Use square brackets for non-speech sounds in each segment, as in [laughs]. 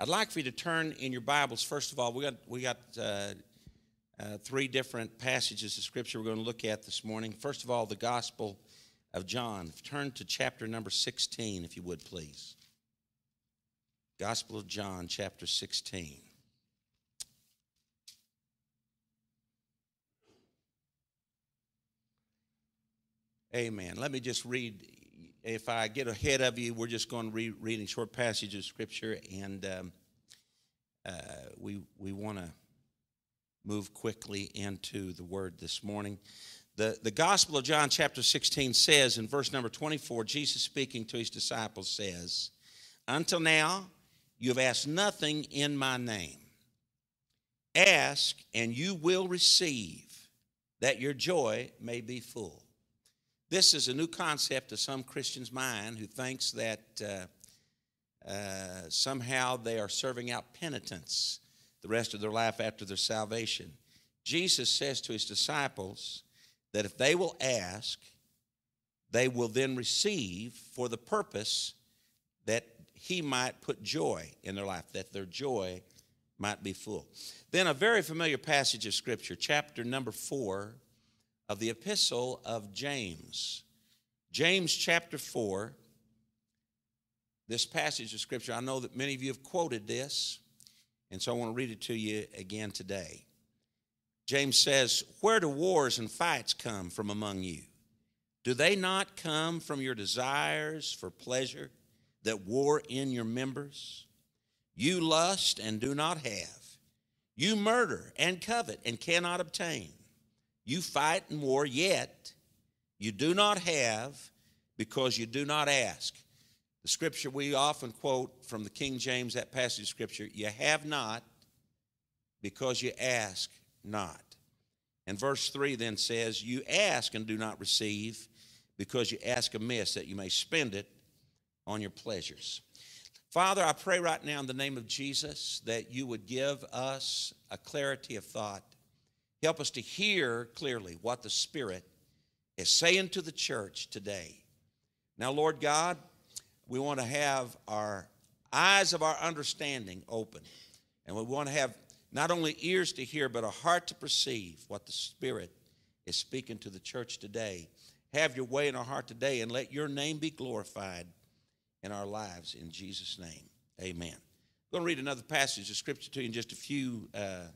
I'd like for you to turn in your Bibles. First of all, we got we got uh, uh, three different passages of Scripture we're going to look at this morning. First of all, the Gospel of John. Turn to chapter number sixteen, if you would, please. Gospel of John, chapter sixteen. Amen. Let me just read. If I get ahead of you, we're just going to read reading short passages of scripture, and um, uh, we we want to move quickly into the word this morning. The, the Gospel of John, chapter 16, says in verse number 24, Jesus speaking to his disciples says, Until now, you have asked nothing in my name. Ask, and you will receive, that your joy may be full. This is a new concept to some Christian's mind who thinks that uh, uh, somehow they are serving out penitence the rest of their life after their salvation. Jesus says to his disciples that if they will ask, they will then receive for the purpose that he might put joy in their life, that their joy might be full. Then a very familiar passage of Scripture, chapter number four of the epistle of James. James chapter 4. This passage of scripture, I know that many of you have quoted this, and so I want to read it to you again today. James says, Where do wars and fights come from among you? Do they not come from your desires for pleasure that war in your members? You lust and do not have. You murder and covet and cannot obtain. You fight and war, yet you do not have because you do not ask. The scripture we often quote from the King James, that passage of scripture, you have not because you ask not. And verse 3 then says, You ask and do not receive because you ask amiss that you may spend it on your pleasures. Father, I pray right now in the name of Jesus that you would give us a clarity of thought Help us to hear clearly what the Spirit is saying to the church today. Now, Lord God, we want to have our eyes of our understanding open. And we want to have not only ears to hear, but a heart to perceive what the Spirit is speaking to the church today. Have your way in our heart today and let your name be glorified in our lives. In Jesus' name, amen. I'm going to read another passage of Scripture to you in just a few uh,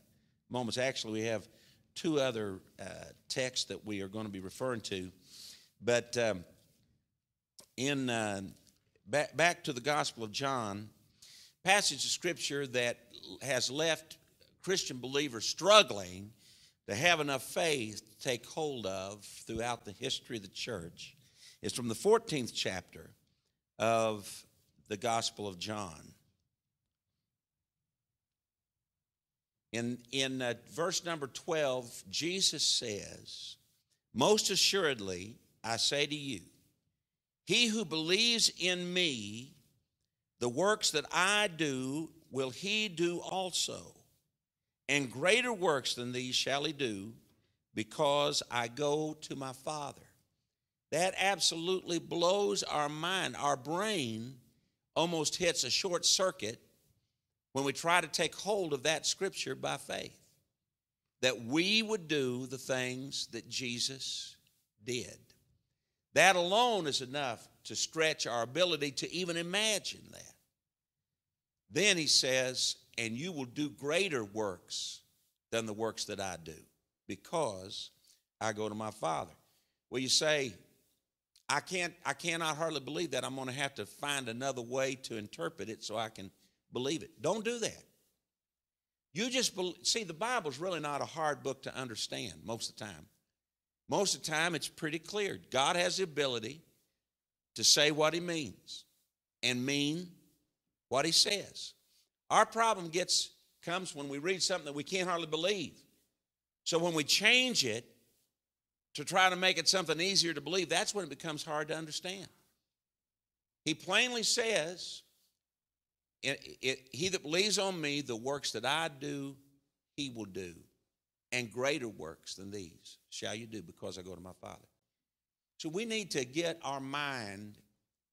moments. Actually, we have two other uh, texts that we are going to be referring to. But um, in uh, back, back to the Gospel of John, passage of Scripture that has left Christian believers struggling to have enough faith to take hold of throughout the history of the church is from the 14th chapter of the Gospel of John. In, in uh, verse number 12, Jesus says, Most assuredly, I say to you, he who believes in me, the works that I do, will he do also. And greater works than these shall he do, because I go to my Father. That absolutely blows our mind. Our brain almost hits a short circuit when we try to take hold of that scripture by faith, that we would do the things that Jesus did. That alone is enough to stretch our ability to even imagine that. Then he says, and you will do greater works than the works that I do because I go to my Father. Well, you say, I can't, I cannot hardly believe that. I'm going to have to find another way to interpret it so I can believe it. Don't do that. You just believe, see, the Bible's really not a hard book to understand most of the time. Most of the time, it's pretty clear. God has the ability to say what He means and mean what He says. Our problem gets comes when we read something that we can't hardly believe. So when we change it to try to make it something easier to believe, that's when it becomes hard to understand. He plainly says, it, it, he that believes on me, the works that I do, he will do. And greater works than these shall you do because I go to my Father. So we need to get our mind,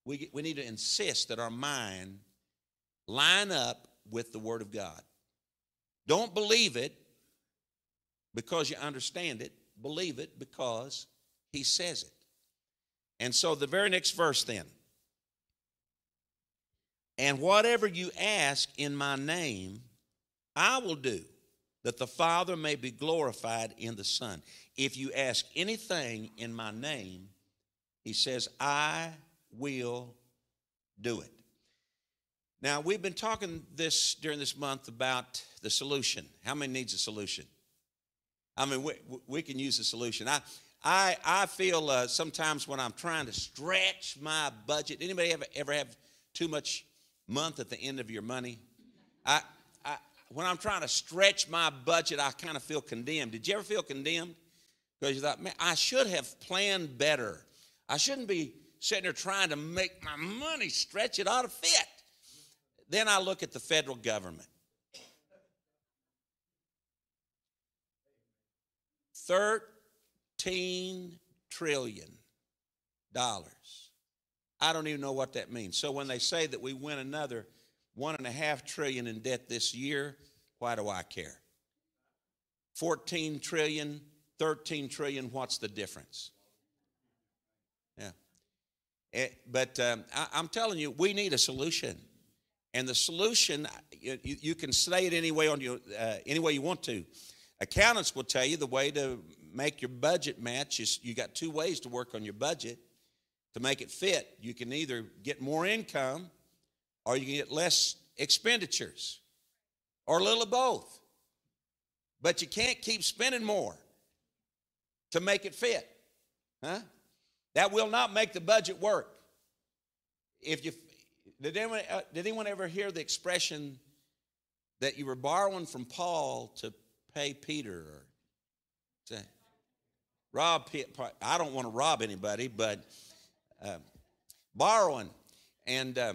we, we need to insist that our mind line up with the Word of God. Don't believe it because you understand it, believe it because He says it. And so the very next verse then. And whatever you ask in my name, I will do, that the Father may be glorified in the Son. If you ask anything in my name, he says, I will do it. Now, we've been talking this during this month about the solution. How many needs a solution? I mean, we, we can use a solution. I, I, I feel uh, sometimes when I'm trying to stretch my budget. Anybody ever, ever have too much month at the end of your money? I, I, when I'm trying to stretch my budget, I kind of feel condemned. Did you ever feel condemned? Because you thought, man, I should have planned better. I shouldn't be sitting there trying to make my money stretch. It ought to fit. Then I look at the federal government. 13 trillion dollars. I don't even know what that means. So when they say that we win another one and a half trillion in debt this year, why do I care? 14 trillion, 13 trillion, what's the difference? Yeah. It, eh, but um, I, am telling you, we need a solution. And the solution, you, you can say it any way, on your, uh, any way you want to. Accountants will tell you the way to make your budget match is you got two ways to work on your budget to make it fit. You can either get more income or you can get less expenditures or a little of both. But you can't keep spending more to make it fit. Huh? That will not make the budget work. If you did anyone, uh, did anyone ever hear the expression that you were borrowing from Paul to pay Peter or to rob? I don't want to rob anybody, but uh, borrowing, and uh,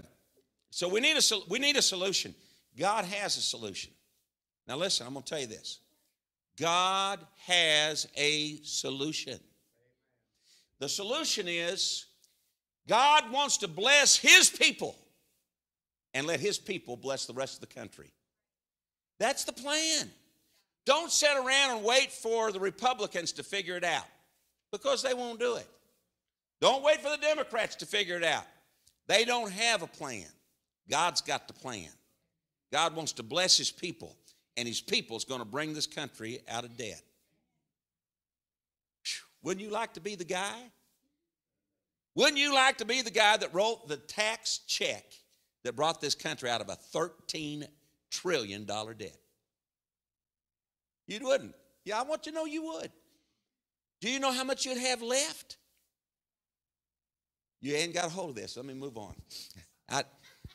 so we need a we need a solution. God has a solution. Now listen, I'm going to tell you this. God has a solution. The solution is God wants to bless His people and let His people bless the rest of the country. That's the plan. Don't sit around and wait for the Republicans to figure it out because they won't do it. Don't wait for the Democrats to figure it out. They don't have a plan. God's got the plan. God wants to bless His people, and His people is going to bring this country out of debt. Wouldn't you like to be the guy? Wouldn't you like to be the guy that wrote the tax check that brought this country out of a $13 trillion debt? You wouldn't. Yeah, I want you to know you would. Do you know how much you'd have left? You ain't got a hold of this. Let me move on. [laughs] I,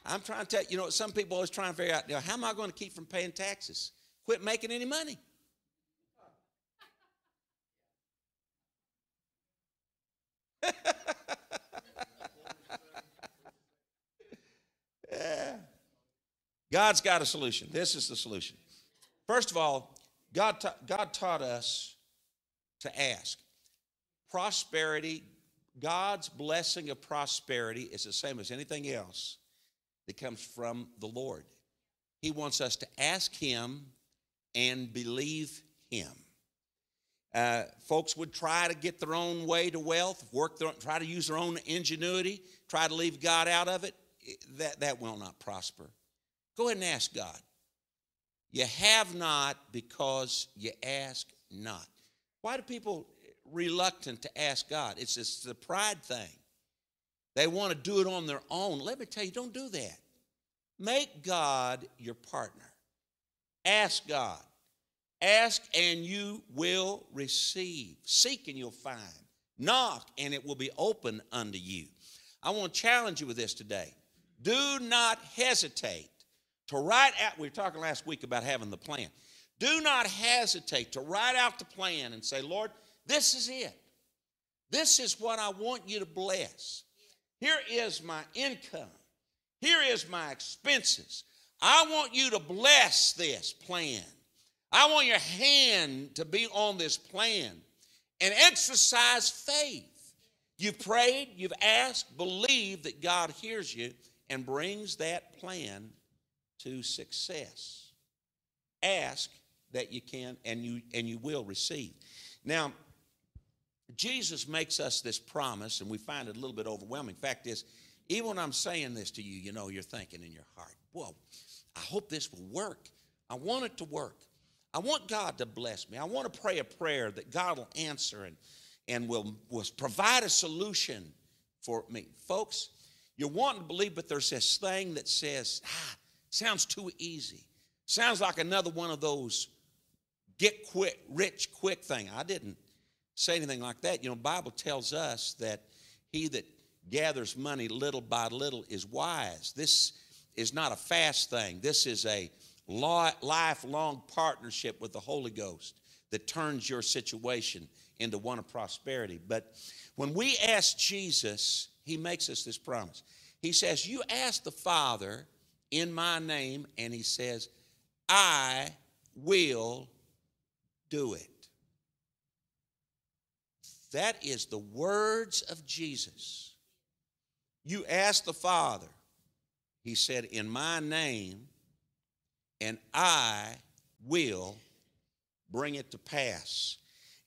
I'm trying to tell you, know, some people always trying to figure out, you know, how am I going to keep from paying taxes? Quit making any money. [laughs] yeah. God's got a solution. This is the solution. First of all, God, ta- God taught us to ask. Prosperity, God's blessing of prosperity is the same as anything else that comes from the Lord. He wants us to ask Him and believe Him. Uh, folks would try to get their own way to wealth, work their, try to use their own ingenuity, try to leave God out of it. That, that will not prosper. Go ahead and ask God. You have not because you ask not. Why do people reluctant to ask God? It's, it's the pride thing. They want to do it on their own. Let me tell you, don't do that. Make God your partner. Ask God. Ask and you will receive. Seek and you'll find. Knock and it will be open unto you. I want to challenge you with this today. Do not hesitate to write out, we were talking last week about having the plan. Do not hesitate to write out the plan and say, Lord, this is it. This is what I want you to bless. Here is my income. Here is my expenses. I want you to bless this plan. I want your hand to be on this plan and exercise faith. You've prayed, you've asked, believe that God hears you and brings that plan to success. Ask that you can and you and you will receive. Now, Jesus makes us this promise, and we find it a little bit overwhelming. Fact is, even when I'm saying this to you, you know, you're thinking in your heart, whoa, I hope this will work. I want it to work. I want God to bless me. I want to pray a prayer that God will answer and, and will, will provide a solution for me. Folks, you're wanting to believe, but there's this thing that says, ah, sounds too easy. Sounds like another one of those get quick, rich quick thing. I didn't say anything like that. You know, Bible tells us that he that gathers money little by little is wise. This is not a fast thing. This is a lifelong partnership with the Holy Ghost that turns your situation into one of prosperity. But when we ask Jesus, he makes us this promise. He says, You ask the Father in my name, and he says, I will do it. That is the words of Jesus. You ask the Father, he said, in my name, and I will bring it to pass.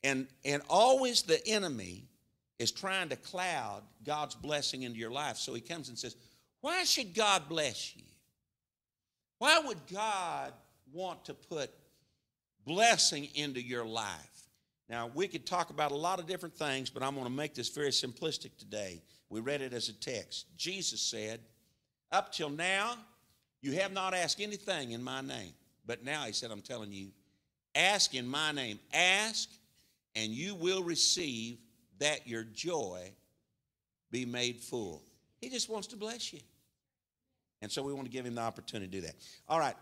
And, and always the enemy is trying to cloud God's blessing into your life. So he comes and says, Why should God bless you? Why would God want to put blessing into your life? Now, we could talk about a lot of different things, but I'm going to make this very simplistic today. We read it as a text. Jesus said, Up till now, you have not asked anything in my name. But now, he said, I'm telling you, ask in my name. Ask, and you will receive that your joy be made full. He just wants to bless you. And so we want to give him the opportunity to do that. All right.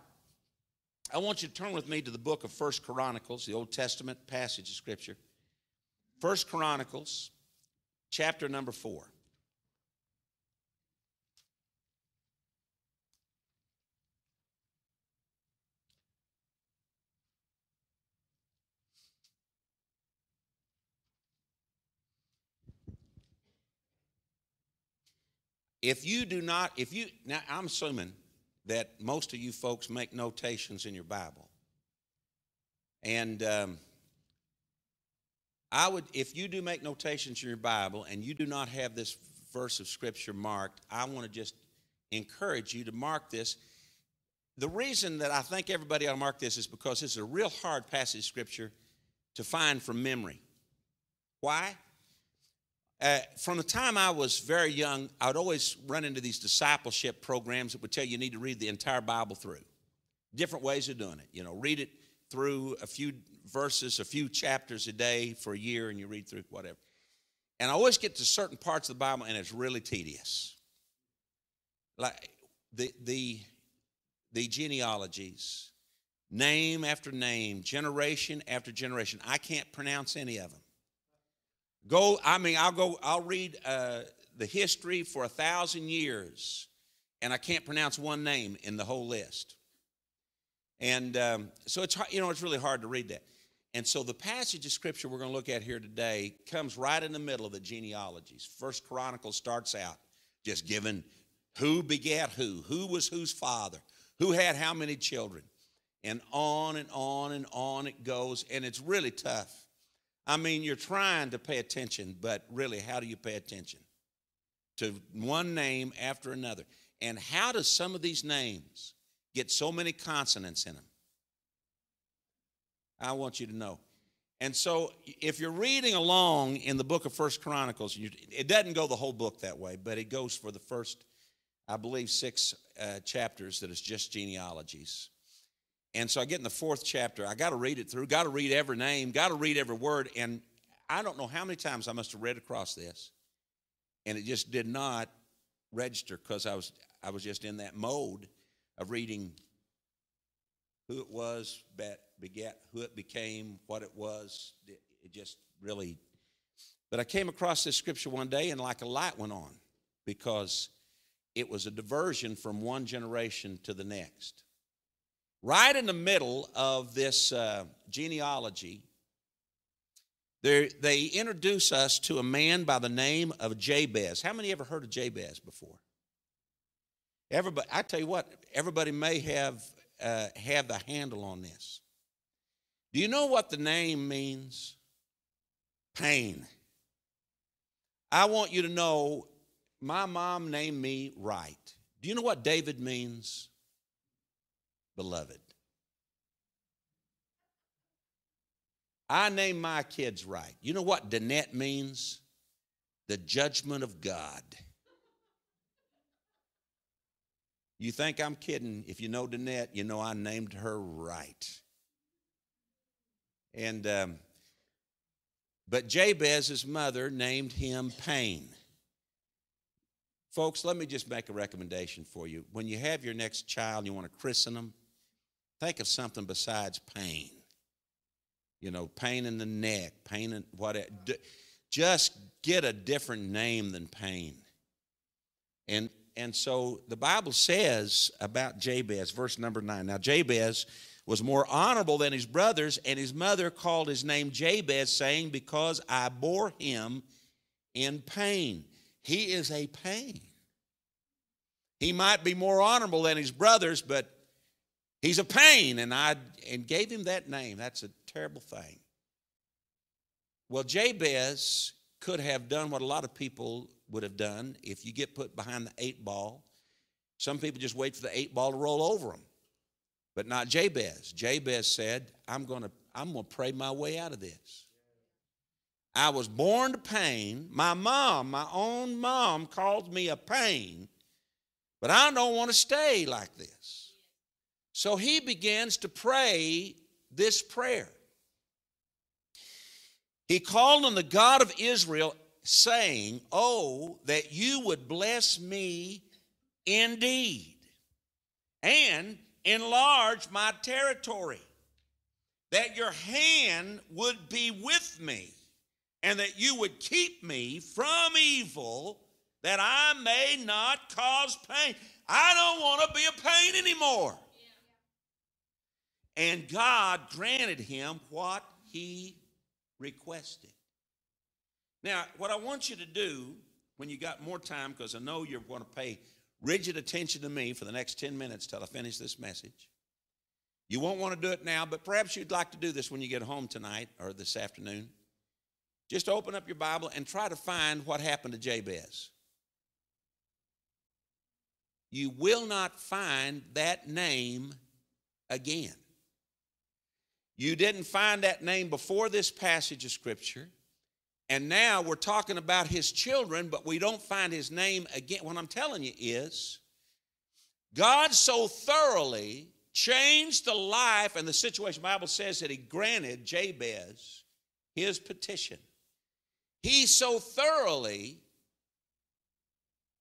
I want you to turn with me to the book of First Chronicles, the Old Testament passage of Scripture. First Chronicles, chapter number 4. If you do not, if you, now I'm assuming that most of you folks make notations in your Bible. And um, I would, if you do make notations in your Bible and you do not have this verse of Scripture marked, I want to just encourage you to mark this. The reason that I think everybody ought to mark this is because it's a real hard passage of Scripture to find from memory. Why? Uh, from the time I was very young, I would always run into these discipleship programs that would tell you you need to read the entire Bible through. Different ways of doing it. You know, read it through a few verses, a few chapters a day for a year, and you read through whatever. And I always get to certain parts of the Bible, and it's really tedious. Like the the the genealogies, name after name, generation after generation. I can't pronounce any of them. Go, I mean, I'll go, I'll read uh, the history for a thousand years, and I can't pronounce one name in the whole list. And um, so it's, you know, it's really hard to read that. And so the passage of scripture we're going to look at here today comes right in the middle of the genealogies. First Chronicles starts out just giving who begat who, who was whose father, who had how many children, and on and on and on it goes. And it's really tough. I mean, you're trying to pay attention, but really, how do you pay attention? To one name after another. And how does some of these names get so many consonants in them? I want you to know. And so, if you're reading along in the book of First Chronicles, it doesn't go the whole book that way, but it goes for the first, I believe, six uh, chapters that is just genealogies. And so I get in the fourth chapter. I got to read it through, got to read every name, got to read every word. And I don't know how many times I must have read across this. And it just did not register because I was, I was just in that mode of reading who it was, that begat, who it became, what it was. It just really. But I came across this scripture one day and like a light went on because it was a diversion from one generation to the next. Right in the middle of this uh, genealogy, they introduce us to a man by the name of Jabez. How many ever heard of Jabez before? Everybody, I tell you what, everybody may have uh, have the handle on this. Do you know what the name means? Pain. I want you to know my mom named me right. Do you know what David means? Beloved. I named my kids right. You know what Danette means? The judgment of God. You think I'm kidding? If you know Danette, you know I named her right. And um, but Jabez's mother named him Pain. Folks, let me just make a recommendation for you. When you have your next child, you want to christen them, think of something besides pain. You know, pain in the neck, pain in whatever. Just get a different name than pain. And and so the Bible says about Jabez, verse number nine. Now, Jabez was more honorable than his brothers, and his mother called his name Jabez, saying, Because I bore him in pain. He is a pain. He might be more honorable than his brothers, but he's a pain, and I and gave him that name. That's a terrible thing. Well, Jabez could have done what a lot of people would have done if you get put behind the eight ball. Some people just wait for the eight ball to roll over them, but not Jabez. Jabez said, I'm going to I'm going to pray my way out of this. I was born to pain. My mom, my own mom, called me a pain, but I don't want to stay like this. So he begins to pray this prayer. He called on the God of Israel, saying, Oh, that you would bless me indeed and enlarge my territory, that your hand would be with me and that you would keep me from evil, that I may not cause pain. I don't want to be a pain anymore. And God granted him what he requested. Now, what I want you to do when you got more time, because I know you're going to pay rigid attention to me for the next 10 minutes till I finish this message. You won't want to do it now, but perhaps you'd like to do this when you get home tonight or this afternoon. Just open up your Bible and try to find what happened to Jabez. You will not find that name again. You didn't find that name before this passage of Scripture. And now we're talking about his children, but we don't find his name again. What I'm telling you is, God so thoroughly changed the life and the situation. The Bible says that he granted Jabez his petition he so thoroughly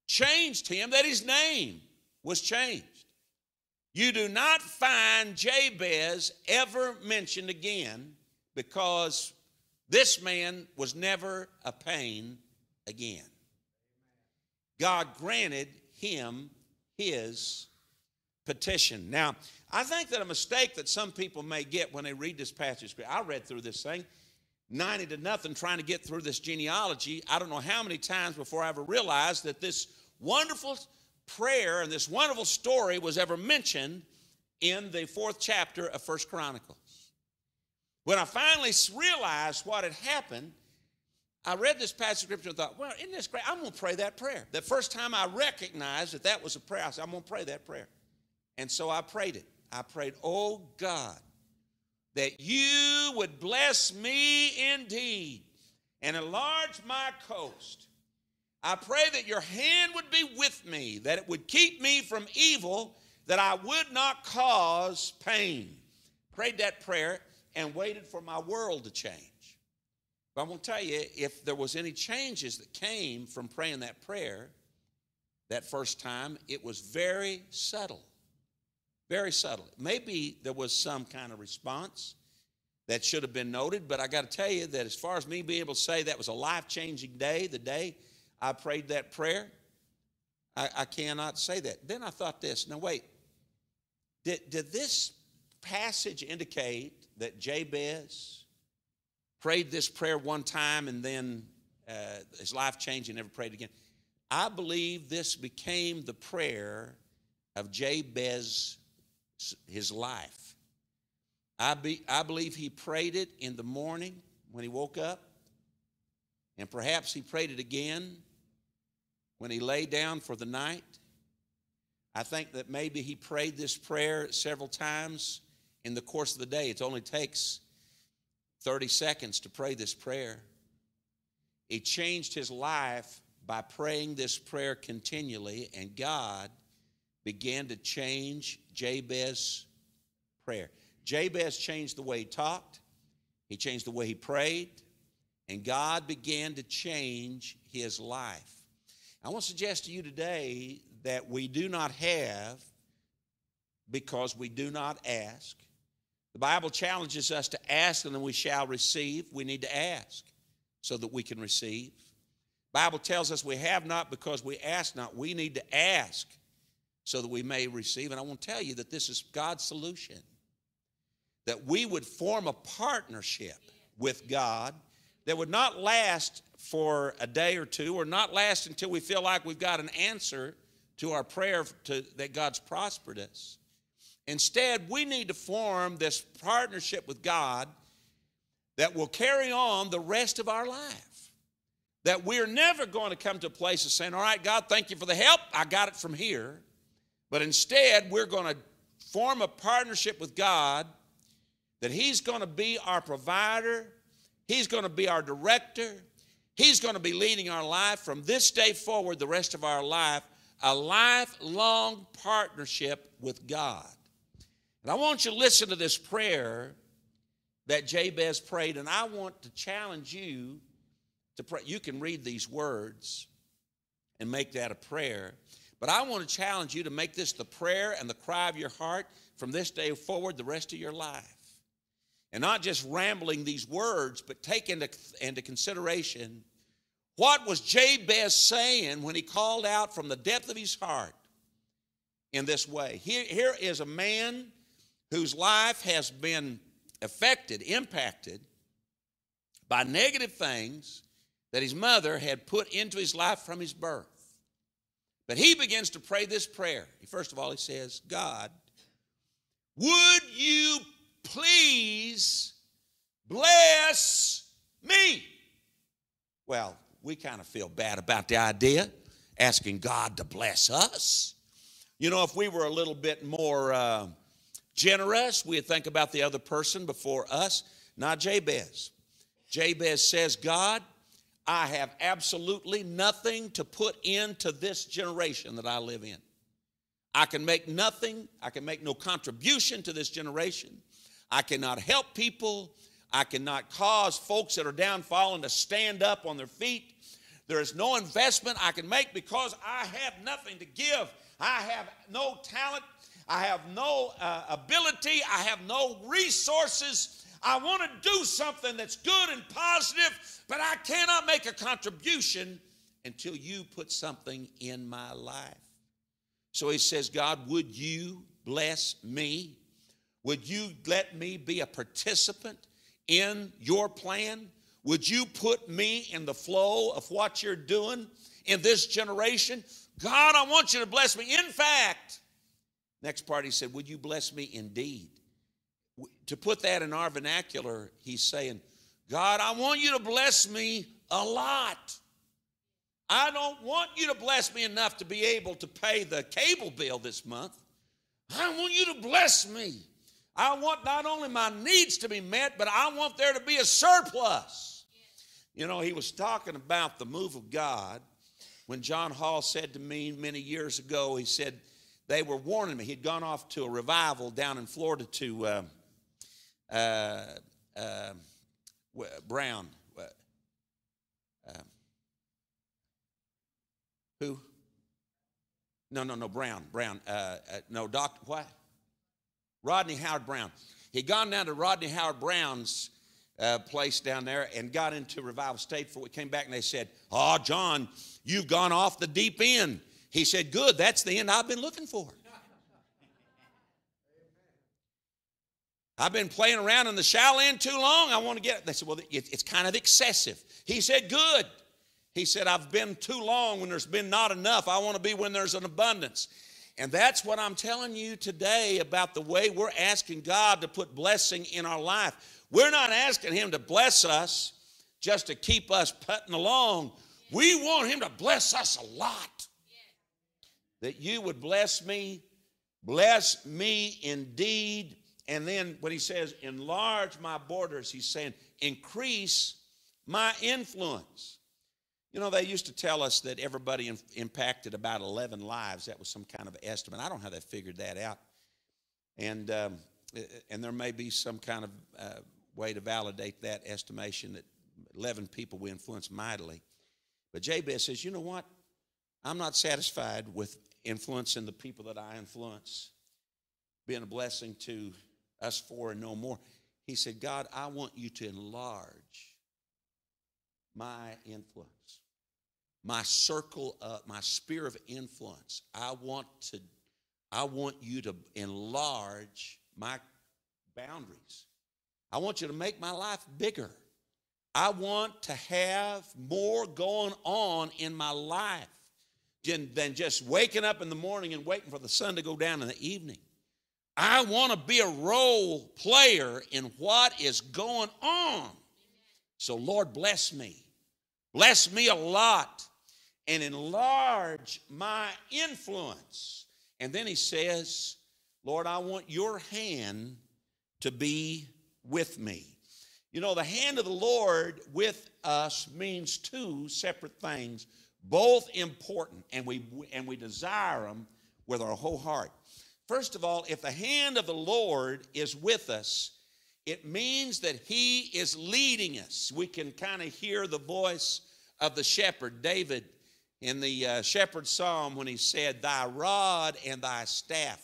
changed him that his name was changed. You do not find Jabez ever mentioned again because this man was never a pain again. God granted him his petition. Now, I think that a mistake that some people may get when they read this passage, I read through this thing, 90 to nothing trying to get through this genealogy. I don't know how many times before I ever realized that this wonderful prayer and this wonderful story was ever mentioned in the fourth chapter of First Chronicles. When I finally realized what had happened, I read this passage of scripture and thought, well, isn't this great? I'm going to pray that prayer. The first time I recognized that that was a prayer, I said, I'm going to pray that prayer. And so I prayed it. I prayed, oh God, that you would bless me indeed and enlarge my coast. I pray that your hand would be with me, that it would keep me from evil, that I would not cause pain. Prayed that prayer and waited for my world to change. But I'm going to tell you, if there was any changes that came from praying that prayer that first time, it was very subtle. Very subtle. Maybe there was some kind of response that should have been noted, but I got to tell you that as far as me being able to say that was a life changing day, the day I prayed that prayer, I, I, cannot say that. Then I thought this now, wait, did, did this passage indicate that Jabez prayed this prayer one time and then uh, his life changed and never prayed again? I believe this became the prayer of Jabez, his life. I, be, I believe he prayed it in the morning when he woke up, and perhaps he prayed it again when he lay down for the night. I think that maybe he prayed this prayer several times in the course of the day. It only takes 30 seconds to pray this prayer. He changed his life by praying this prayer continually, and God began to change Jabez's prayer. Jabez changed the way he talked, he changed the way he prayed, and God began to change his life. I want to suggest to you today that we do not have because we do not ask. The Bible challenges us to ask and then we shall receive. We need to ask so that we can receive. Bible tells us we have not because we ask not. We need to ask so that we may receive. And I want to tell you that this is God's solution. That we would form a partnership with God that would not last for a day or two or not last until we feel like we've got an answer to our prayer to, that God's prospered us. Instead, we need to form this partnership with God that will carry on the rest of our life. That we're never going to come to a place of saying, All right, God, thank you for the help. I got it from here. But instead, we're going to form a partnership with God that He's going to be our provider, He's going to be our director, He's going to be leading our life from this day forward, the rest of our life a lifelong partnership with God. And I want you to listen to this prayer that Jabez prayed, and I want to challenge you to pray. You can read these words and make that a prayer. But I want to challenge you to make this the prayer and the cry of your heart from this day forward, the rest of your life. And not just rambling these words, but take into, into consideration what was Jabez saying when he called out from the depth of his heart in this way? Here, here is a man whose life has been affected, impacted by negative things that his mother had put into his life from his birth. But he begins to pray this prayer. First of all, he says, God, would you please bless me? Well, we kind of feel bad about the idea, asking God to bless us. You know, if we were a little bit more uh, generous, we'd think about the other person before us, not Jabez. Jabez says, God, I have absolutely nothing to put into this generation that I live in. I can make nothing, I can make no contribution to this generation. I cannot help people. I cannot cause folks that are down falling to stand up on their feet. There is no investment I can make because I have nothing to give. I have no talent. I have no uh, ability. I have no resources. I want to do something that's good and positive, but I cannot make a contribution until you put something in my life. So he says, God, would you bless me? Would you let me be a participant in your plan? Would you put me in the flow of what you're doing in this generation? God, I want you to bless me. In fact, next part he said, Would you bless me indeed? To put that in our vernacular, he's saying, God, I want you to bless me a lot. I don't want you to bless me enough to be able to pay the cable bill this month. I want you to bless me I want not only my needs to be met, but I want there to be a surplus. You know, he was talking about the move of God when John Hall said to me many years ago, he said, they were warning me. He'd gone off to a revival down in Florida to uh, uh, uh, Brown. Uh, who? No, no, no, Brown. Brown. Uh, uh, no, Doctor, what? Rodney Howard-Browne. He'd gone down to Rodney Howard-Browne's uh, place down there and got into Revival State for we came back and they said, Oh, John, you've gone off the deep end. He said, Good, that's the end I've been looking for. I've been playing around in the shallow end too long. I want to get it. They said, Well, it's kind of excessive. He said, Good. He said, I've been too long when there's been not enough. I want to be when there's an abundance. And that's what I'm telling you today about the way we're asking God to put blessing in our life. We're not asking Him to bless us just to keep us putting along. We want Him to bless us a lot. That you would bless me, bless me indeed. And then when He says, enlarge my borders, He's saying, increase my influence. You know, they used to tell us that everybody in, impacted about 11 lives. That was some kind of estimate. I don't know how they figured that out. And, um, and there may be some kind of uh, way to validate that estimation that 11 people we influence mightily. But Jabez says, you know what? I'm not satisfied with influencing the people that I influence, being a blessing to us four and no more. He said, God, I want you to enlarge my influence my circle, of, my sphere of influence. I want to, I want you to enlarge my boundaries. I want you to make my life bigger. I want to have more going on in my life than just waking up in the morning and waiting for the sun to go down in the evening. I want to be a role player in what is going on. So, Lord, bless me. Bless me a lot and enlarge my influence. And then he says, Lord, I want your hand to be with me. You know, the hand of the Lord with us means two separate things, both important, and we, and we desire them with our whole heart. First of all, if the hand of the Lord is with us, it means that He is leading us. We can kind of hear the voice of the shepherd, David in the uh, shepherd's psalm when he said, Thy rod and thy staff,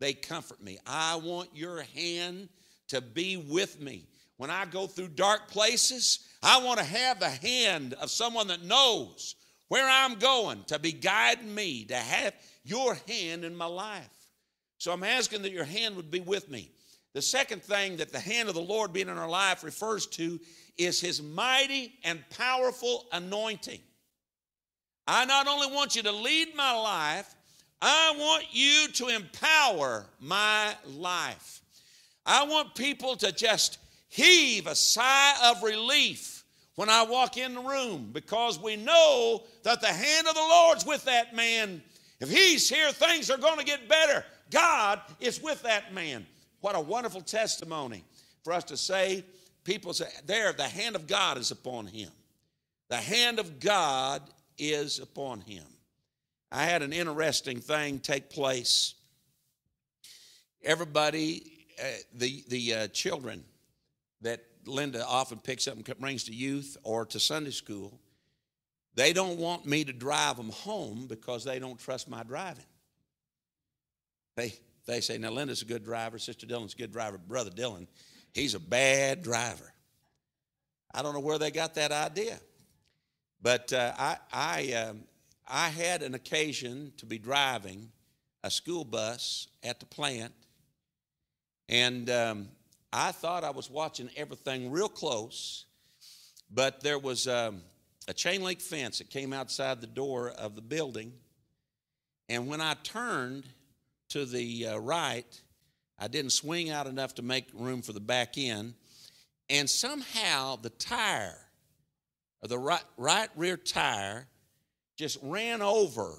they comfort me. I want your hand to be with me. When I go through dark places, I want to have the hand of someone that knows where I'm going to be guiding me, to have your hand in my life. So I'm asking that your hand would be with me. The second thing that the hand of the Lord being in our life refers to is his mighty and powerful anointing. I not only want you to lead my life, I want you to empower my life. I want people to just heave a sigh of relief when I walk in the room because we know that the hand of the Lord's with that man. If he's here, things are going to get better. God is with that man. What a wonderful testimony for us to say, people say, there, the hand of God is upon him. The hand of God is upon him. I had an interesting thing take place. Everybody, uh, the, the uh, children that Linda often picks up and brings to youth or to Sunday school, they don't want me to drive them home because they don't trust my driving. They, they say, now Linda's a good driver, Sister Dillon's a good driver, Brother Dillon, he's a bad driver. I don't know where they got that idea. But uh, I, I, um, I had an occasion to be driving a school bus at the plant, and um, I thought I was watching everything real close, but there was um, a chain link fence that came outside the door of the building, and when I turned to the uh, right, I didn't swing out enough to make room for the back end, and somehow the tire or the right, right rear tire just ran over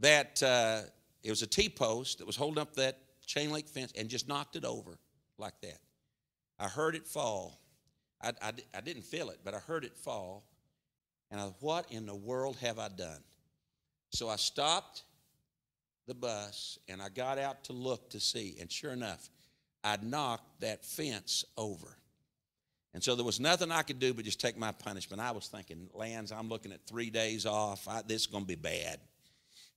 that, uh, it was a T post that was holding up that chain link fence and just knocked it over like that. I heard it fall. I, I, I didn't feel it, but I heard it fall. And I, what in the world have I done? So I stopped the bus and I got out to look to see. And sure enough, I'd knocked that fence over. And so there was nothing I could do but just take my punishment. I was thinking, Lance, I'm looking at three days off. I, this is going to be bad.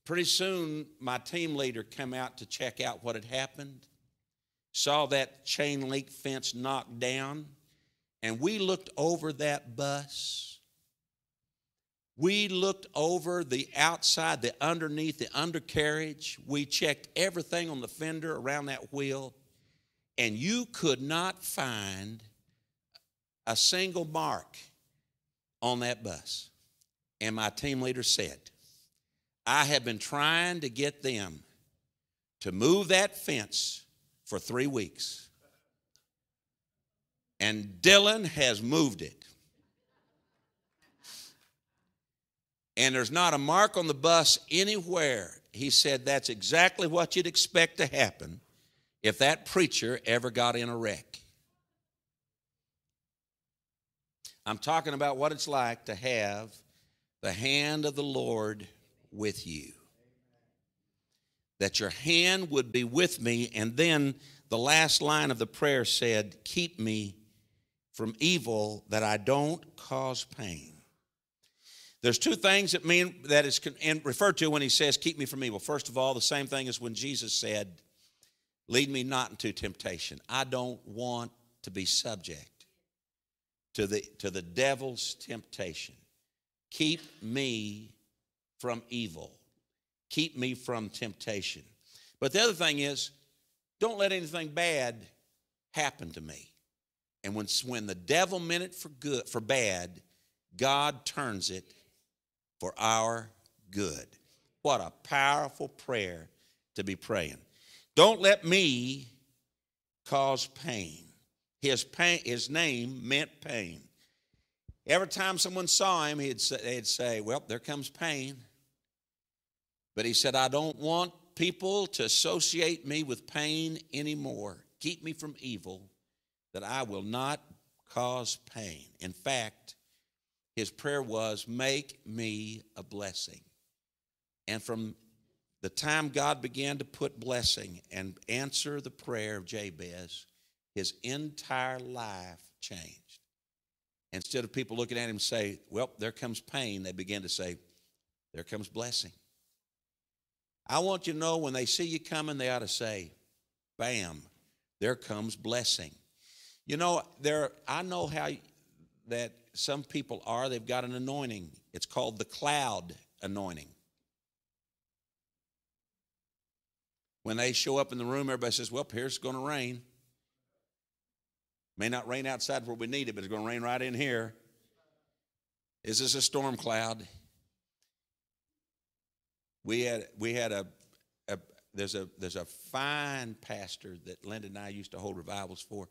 Pretty soon, my team leader came out to check out what had happened, saw that chain link fence knocked down, and we looked over that bus. We looked over the outside, the underneath, the undercarriage. We checked everything on the fender around that wheel, and you could not find a single mark on that bus. And my team leader said, I have been trying to get them to move that fence for three weeks. And Dillon has moved it. And there's not a mark on the bus anywhere. He said that's exactly what you'd expect to happen if that preacher ever got in a wreck. I'm talking about what it's like to have the hand of the Lord with you. That your hand would be with me. And then the last line of the prayer said, Keep me from evil that I don't cause pain. There's two things that mean that is referred to when he says, Keep me from evil. First of all, the same thing as when Jesus said, Lead me not into temptation. I don't want to be subject to the, to the devil's temptation. Keep me from evil. Keep me from temptation. But the other thing is, don't let anything bad happen to me. And when, when the devil meant it for good, for bad, God turns it for our good. What a powerful prayer to be praying. Don't let me cause pain. His pain, his name meant pain. Every time someone saw him, he'd say, they'd say, Well, there comes pain. But he said, I don't want people to associate me with pain anymore. Keep me from evil, that I will not cause pain. In fact, his prayer was, Make me a blessing. And from the time God began to put blessing and answer the prayer of Jabez, his entire life changed. Instead of people looking at him and say, Well, there comes pain, they began to say, There comes blessing. I want you to know when they see you coming, they ought to say, Bam, there comes blessing. You know, there I know how that some people are, they've got an anointing. It's called the cloud anointing. When they show up in the room, everybody says, Well, here's going to rain. May not rain outside where we need it, but it's going to rain right in here. Is this a storm cloud? We had we had a, a there's a there's a fine pastor that Linda and I used to hold revivals for.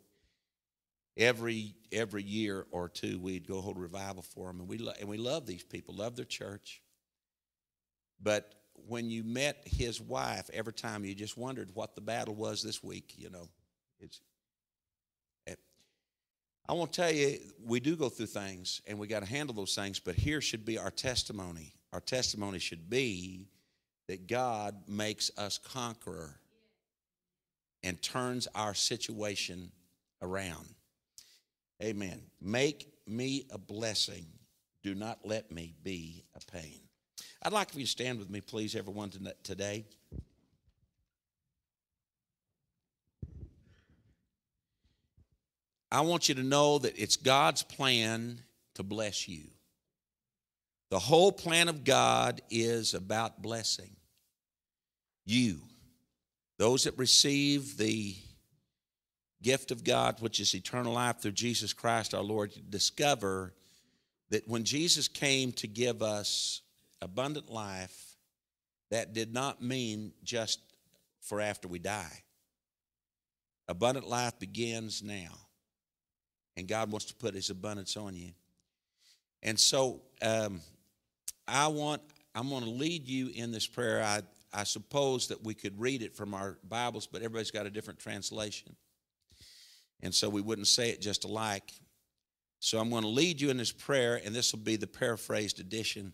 Every every year or two, we'd go hold revival for them, and we lo- and we love these people, love their church. But when you met his wife, every time you just wondered what the battle was this week. You know, it's eh, I want to tell you, we do go through things and we got to handle those things, but here should be our testimony. Our testimony should be that God makes us conqueror and turns our situation around. Amen. Make me a blessing. Do not let me be a pain. I'd like for you to stand with me, please, everyone, today. I want you to know that it's God's plan to bless you. The whole plan of God is about blessing you. Those that receive the gift of God, which is eternal life through Jesus Christ our Lord, discover that when Jesus came to give us abundant life, that did not mean just for after we die. Abundant life begins now and God wants to put His abundance on you. And so um, I want I'm going to lead you in this prayer. I I suppose that we could read it from our Bibles, but everybody's got a different translation, and so we wouldn't say it just alike. So I'm going to lead you in this prayer, and this will be the paraphrased edition.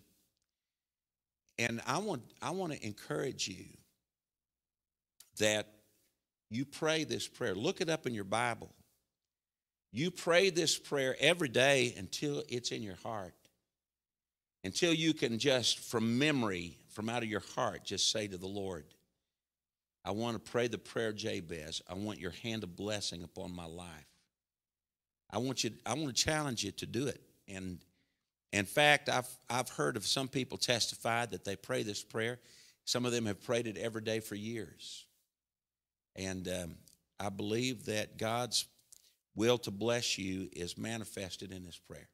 And I want I want to encourage you that you pray this prayer. Look it up in your Bible. You pray this prayer every day until it's in your heart. Until you can just, from memory, from out of your heart, just say to the Lord, I want to pray the prayer Jabez. I want your hand of blessing upon my life. I want you, I want to challenge you to do it. And in fact, I've, I've heard of some people testify that they pray this prayer. Some of them have prayed it every day for years. And um, I believe that God's will to bless you is manifested in this prayer.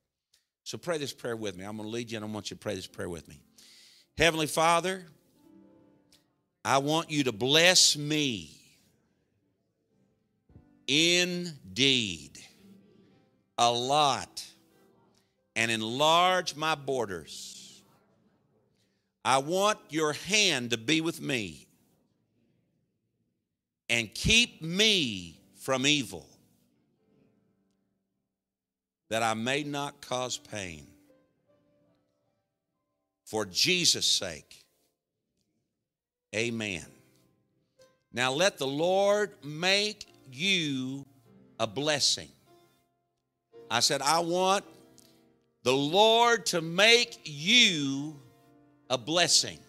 So pray this prayer with me. I'm going to lead you and I want you to pray this prayer with me. Heavenly Father, I want you to bless me indeed a lot and enlarge my borders. I want your hand to be with me and keep me from evil that I may not cause pain. For Jesus' sake, amen. Now let the Lord make you a blessing. I said, I want the Lord to make you a blessing.